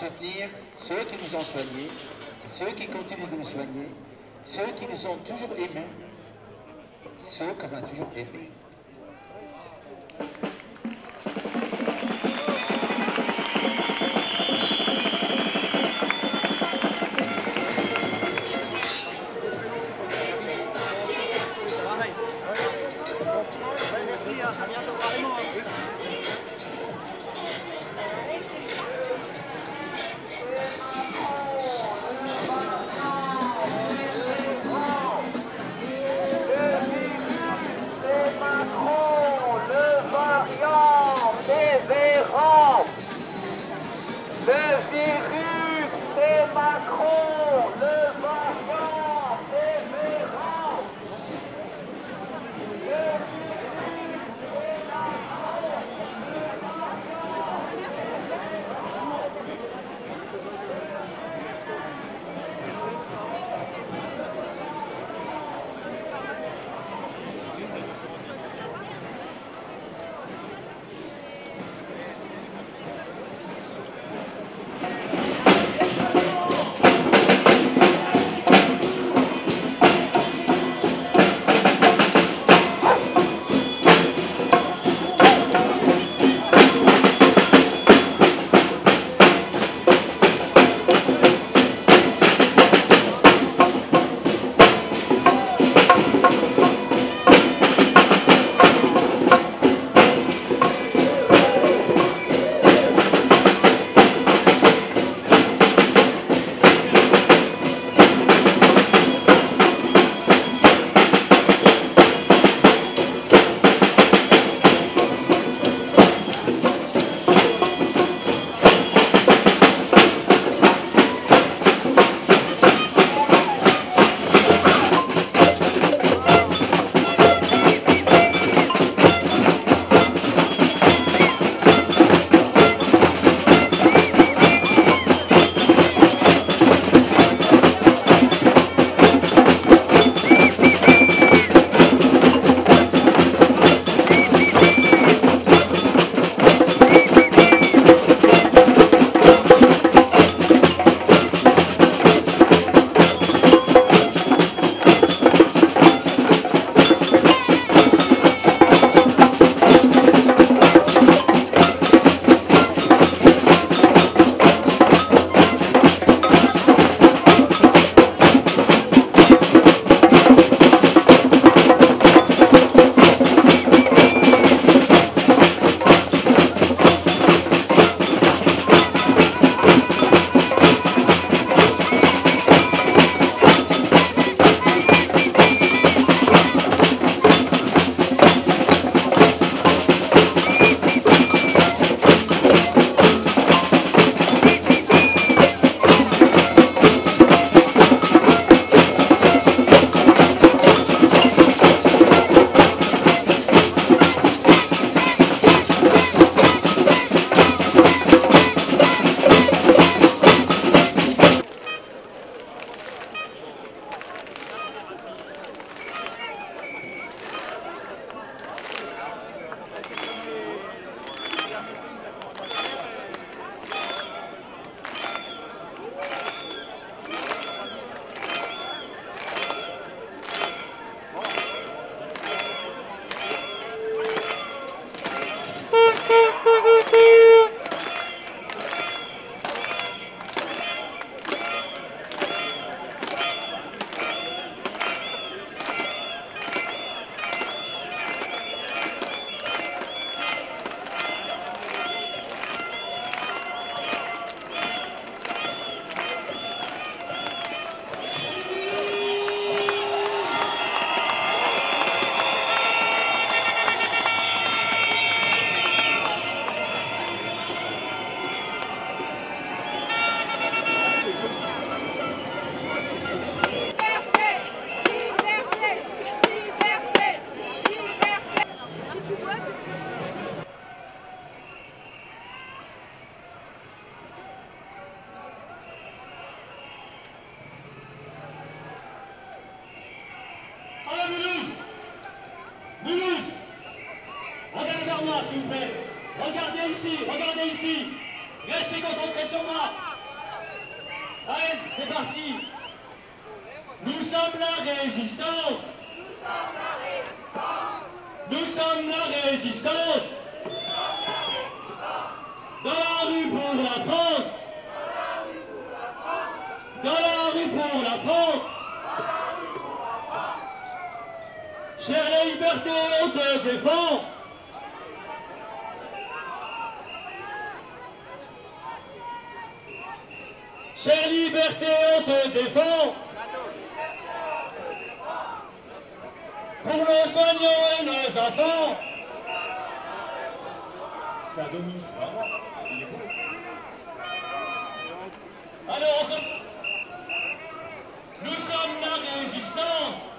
soutenir ceux qui nous ont soignés, ceux qui continuent de nous soigner, ceux qui nous ont toujours aimés, ceux qu'on a toujours aimés. Regardez ici, regardez ici. Restez concentrés sur moi. Allez, c'est parti. Nous sommes la résistance. Nous sommes la résistance. Dans la rue pour la France. Dans la rue pour la France. Chère liberté, on te défend. Chère liberté, on te défend. Pour nos soignants et nos enfants. À Dominique, c'est. Alors, nous sommes la résistance.